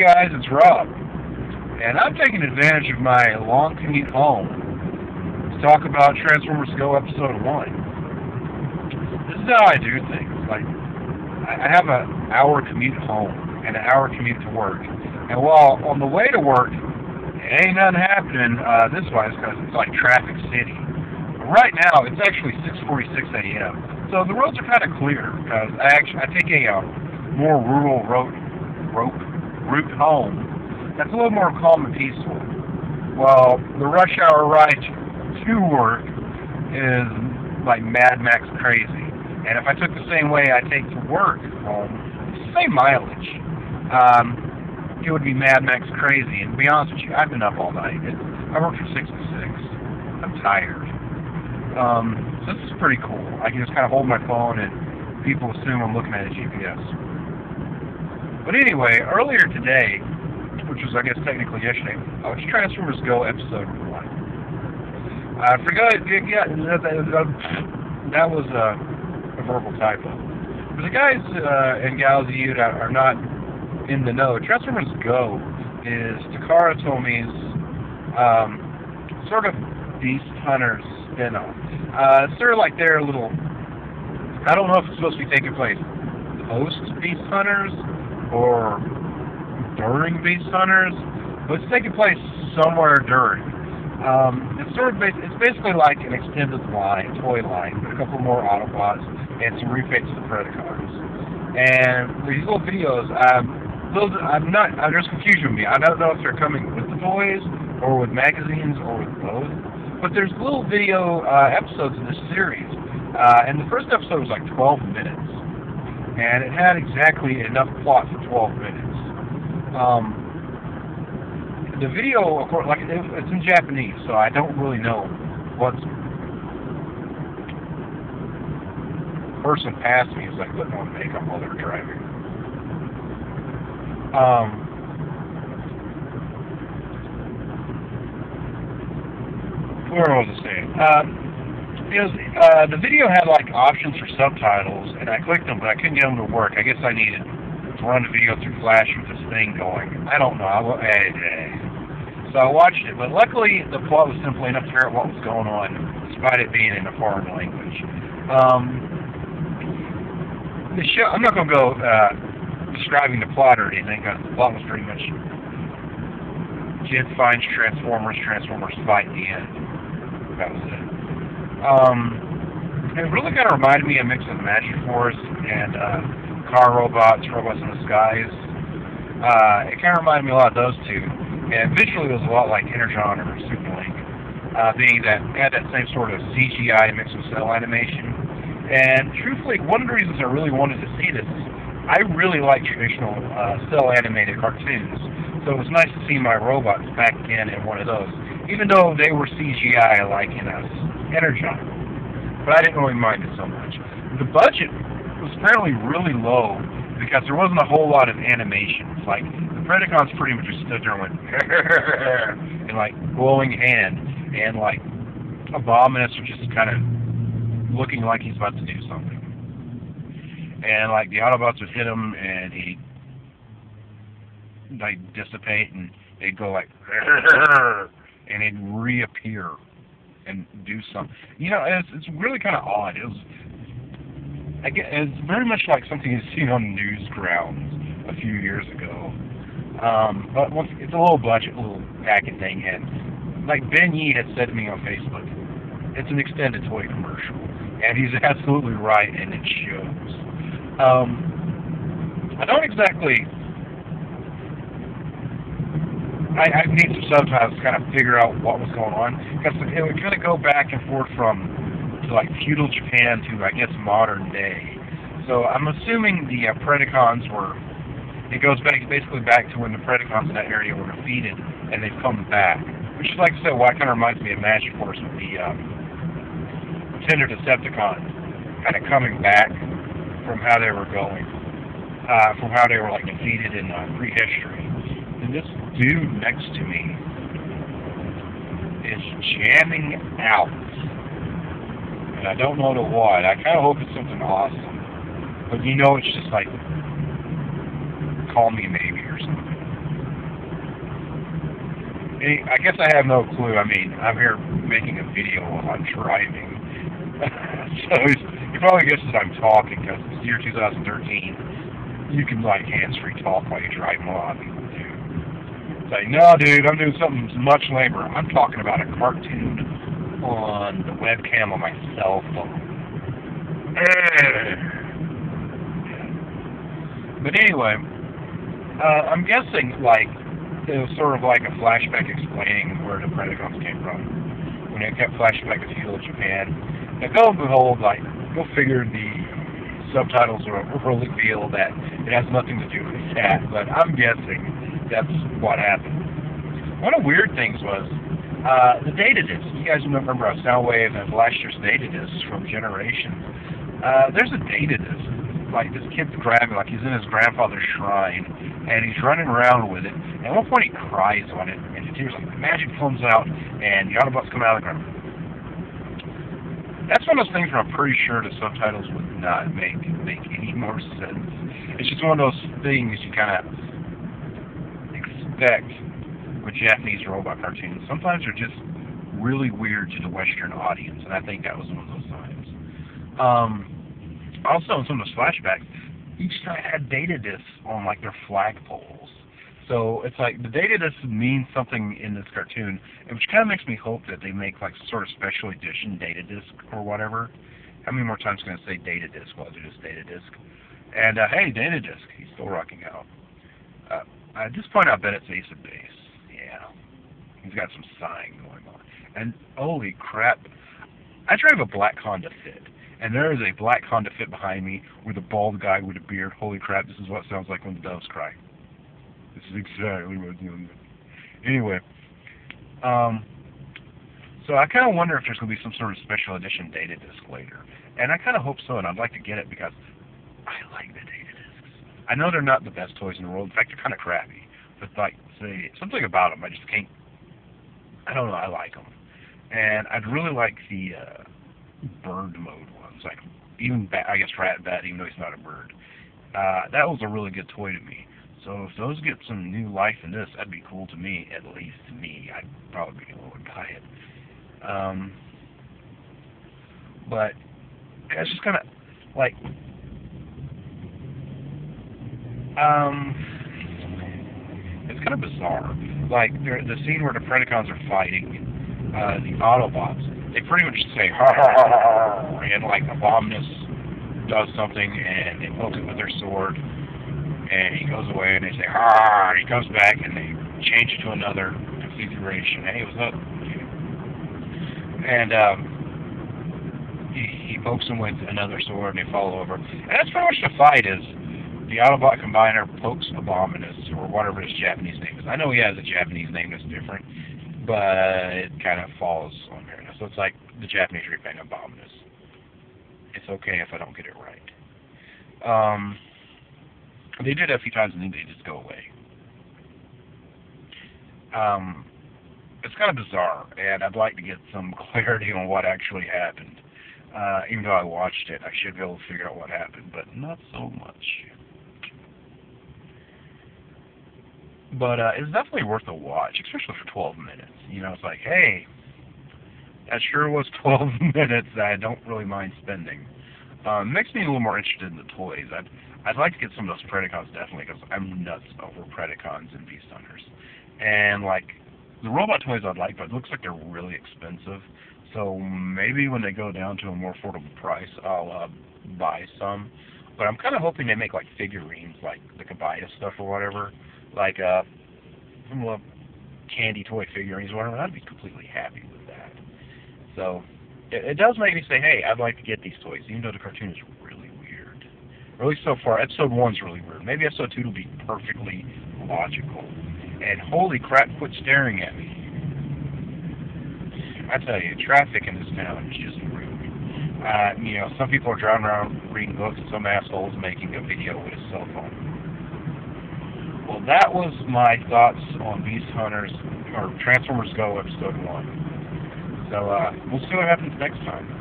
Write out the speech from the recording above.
guys, it's Rob, and I'm taking advantage of my long commute home to talk about Transformers Go Episode 1. This is how I do things. Like, I have an hour commute home and an hour commute to work, and while on the way to work, it ain't nothing happening uh, this way because it's like traffic city. Right now, it's actually 6:46 a.m., so the roads are kind of clear because I actually I take a uh, more rural road rope route home that's a little more calm and peaceful. While the rush hour ride to work is like Mad Max crazy. And if I took the same way I take to work home, same mileage, um, it would be Mad Max crazy. And to be honest with you, I've been up all night. It, I work from 6 to 6. I'm tired. Um, so this is pretty cool. I can just kind of hold my phone and people assume I'm looking at a GPS. But anyway, earlier today, which was I guess technically yesterday, I Transformers Go episode one. I forgot. Yeah, that, was a, a verbal typo. For the guys uh, and gals of you that are not in the know, Transformers Go is Takara Tomy's um, sort of Beast Hunters spin-off. Uh, sort of like their little. I don't know if it's supposed to be taking place post Beast Hunters or during Beast Hunters, but it's taking place somewhere during. Um, it's sort of it's basically like an extended line, toy line, with a couple more Autobots and some refits of the Predacons. And these little videos, um, those I'm not. Uh, there's confusion with me. I don't know if they're coming with the toys or with magazines or with both. But there's little video uh, episodes in this series, uh, and the first episode was like 12 minutes and it had exactly enough plot for 12 minutes. Um, the video, of course, like it's in Japanese, so I don't really know what's person passed me is like putting on makeup while they're driving. Um, where was I saying? Uh, it was, uh, the video had like options for subtitles, and I clicked them, but I couldn't get them to work. I guess I needed to run the video through Flash with this thing going. I don't know. I, hey, hey. So I watched it, but luckily the plot was simple enough to figure out what was going on, despite it being in a foreign language. Um, the show. I'm not going to go uh, describing the plot or anything, because the plot was pretty much Jed finds Transformers, Transformers fight the end. That was it. Um, it really kind of reminded me of a mix of Magic Force and uh, Car Robots, Robots in Disguise. Uh, it kind of reminded me a lot of those two. And visually it was a lot like Energon or Super Link, uh, being that had that same sort of CGI mixed with cel animation. And truthfully, one of the reasons I really wanted to see this is I really like traditional uh, cel animated cartoons. So it was nice to see my robots back again in one of those, even though they were CGI like in a Energon. But I didn't really mind it so much. The budget was apparently really low because there wasn't a whole lot of animations. Like, the Predacons pretty much just stood there and went, and like, glowing hand, and like, Abominus was just kind of looking like he's about to do something. And like, the Autobots would hit him, and he'd like dissipate, and they'd go like, and he'd reappear and do something. You know, it's it's really kind of odd. It was, I guess, it's very much like something you've seen on Newgrounds a few years ago. Um, but once it's a low budget, little packet thing, and like Ben Yee had said to me on Facebook, it's an extended toy commercial, and he's absolutely right, and it shows. Um, I don't exactly I, I need some subtitles to kind of figure out what was going on because it would kind of go back and forth from like feudal Japan to I guess modern day. So I'm assuming the uh, Predacons were. It goes back basically back to when the Predacons in that area were defeated and they've come back. Which is like I said, why kind of reminds me of Magic Force with the um, Tender Decepticons kind of coming back from how they were going, uh, from how they were like defeated in uh, prehistory. Dude next to me is jamming out. And I don't know to what. I kind of hope it's something awesome. But you know it's just like, call me maybe or something. I guess I have no clue. I mean, I'm here making a video while I'm driving. so he probably guesses I'm talking because it's year 2013. You can like hands-free talk while you're driving. A like, no, dude, I'm doing something much lamer. I'm talking about a cartoon on the webcam on my cell phone. but anyway, uh, I'm guessing like it was sort of like a flashback explaining where the Predacons came from. When it kept flashing back to feudal Japan. Now, go and behold, like, go figure the subtitles will reveal that it has nothing to do with that, but I'm guessing that's what happened. One of the weird things was uh, the data disc. You guys remember Soundwave and last year's data discs from Generations. Uh, there's a data disc. Like this kid's grabbing, like he's in his grandfather's shrine, and he's running around with it. And at one point he cries on it, and the tears magic comes out, and the Autobots come out of the ground. That's one of those things where I'm pretty sure the subtitles would not make make any more sense. It's just one of those things you kind of expect with Japanese robot cartoons. Sometimes they're just really weird to the Western audience, and I think that was one of those times. Um, also, in some of the flashbacks, each side had data discs on like their flagpoles. So it's like the data disc means something in this cartoon, which kind of makes me hope that they make like sort of special edition data disc or whatever. How many more times can I say data disc while I do this data disc? And uh, hey, data disc, he's still rocking out. Uh, I just point out that it's Ace of Base. Yeah, he's got some sighing going on. And holy crap, I drive a black Honda Fit. And there is a black Honda Fit behind me with a bald guy with a beard. Holy crap, this is what it sounds like when the doves cry. This is exactly what it's doing. Anyway, um, so I kind of wonder if there's going to be some sort of special edition data disc later. And I kind of hope so, and I'd like to get it because I like the data discs. I know they're not the best toys in the world. In fact, they're kind of crappy. But, like, say, something about them, I just can't, I don't know, I like them. And I'd really like the uh, bird mode ones, like even bat, I guess rat bat, even though he's not a bird. Uh, that was a really good toy to me. So if those get some new life in this, that'd be cool to me, at least to me. I'd probably be able to buy it. Um, but it's just kind of like, um, it's kind of bizarre. Like the scene where the Predacons are fighting uh, the Autobots, they pretty much say ha ha ha ha, and like Abominus does something and they poke it with their sword and he goes away and they say ha he comes back and they change it to another configuration. Hey, what's up? And um, he, he pokes him with another sword and they fall over. And that's pretty much the fight is the Autobot Combiner pokes Abominus or whatever his Japanese name is. I know he has a Japanese name that's different, but it kind of falls on there. So it's like the Japanese repaying Abominus. It's okay if I don't get it right. Um, they did it a few times and then they just go away. Um, it's kind of bizarre, and I'd like to get some clarity on what actually happened. Uh, even though I watched it, I should be able to figure out what happened, but not so much. But uh, it's definitely worth a watch, especially for 12 minutes. You know, it's like, hey, that sure was 12 minutes that I don't really mind spending. Um, makes me a little more interested in the toys. I'd I'd like to get some of those Predacons definitely because I'm nuts over Predacons and Beast Hunters. And like the robot toys I'd like, but it looks like they're really expensive. So maybe when they go down to a more affordable price, I'll uh, buy some. But I'm kind of hoping they make like figurines, like the Kabaya stuff or whatever, like uh, some candy toy figurines or whatever. I'd be completely happy with that. So it, it does make me say, hey, I'd like to get these toys, even though the cartoon is really. Least so far, episode one's really weird. Maybe episode two will be perfectly logical. And holy crap, quit staring at me. I tell you, traffic in this town is just rude. Uh, you know, some people are driving around reading books, and some assholes making a video with his cell phone. Well, that was my thoughts on Beast Hunters, or Transformers Go Episode 1. So uh, we'll see what happens next time.